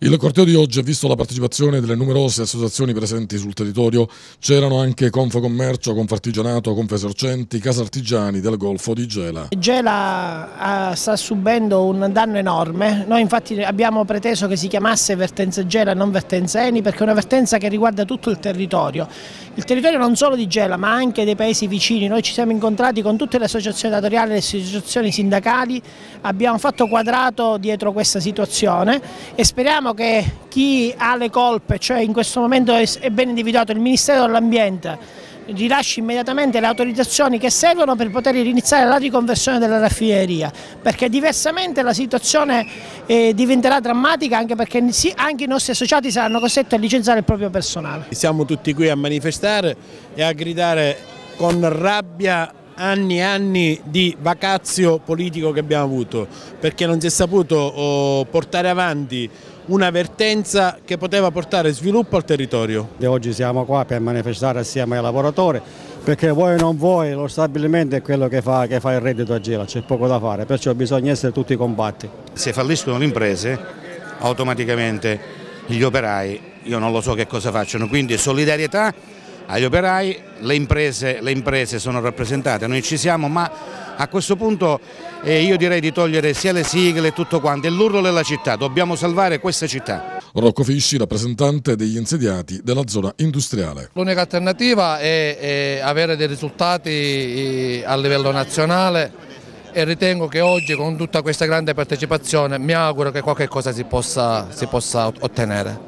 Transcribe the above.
Il corteo di oggi ha visto la partecipazione delle numerose associazioni presenti sul territorio. C'erano anche Confocommercio, Confartigianato, Confesercenti, Casartigiani del Golfo di Gela. Gela sta subendo un danno enorme. Noi infatti abbiamo preteso che si chiamasse Vertenza Gela e non Vertenza Eni perché è una vertenza che riguarda tutto il territorio. Il territorio non solo di Gela ma anche dei paesi vicini. Noi ci siamo incontrati con tutte le associazioni datoriali e le associazioni sindacali. Abbiamo fatto quadrato dietro questa situazione e speriamo Speriamo che chi ha le colpe, cioè in questo momento è ben individuato il Ministero dell'Ambiente, rilasci immediatamente le autorizzazioni che servono per poter iniziare la riconversione della raffineria, perché diversamente la situazione eh, diventerà drammatica anche perché anche i nostri associati saranno costretti a licenziare il proprio personale. Siamo tutti qui a manifestare e a gridare con rabbia anni e anni di vacazio politico che abbiamo avuto perché non si è saputo oh, portare avanti una vertenza che poteva portare sviluppo al territorio. E oggi siamo qua per manifestare assieme ai lavoratori perché vuoi o non vuoi lo stabilimento è quello che fa, che fa il reddito a Gela, c'è poco da fare, perciò bisogna essere tutti combatti. Se falliscono le imprese automaticamente gli operai io non lo so che cosa facciano, quindi solidarietà agli operai, le imprese, le imprese sono rappresentate, noi ci siamo ma a questo punto eh, io direi di togliere sia le sigle e tutto quanto, è l'urlo della città, dobbiamo salvare questa città. Rocco Fisci, rappresentante degli insediati della zona industriale. L'unica alternativa è, è avere dei risultati eh, a livello nazionale e ritengo che oggi con tutta questa grande partecipazione mi auguro che qualche cosa si possa, si possa ottenere.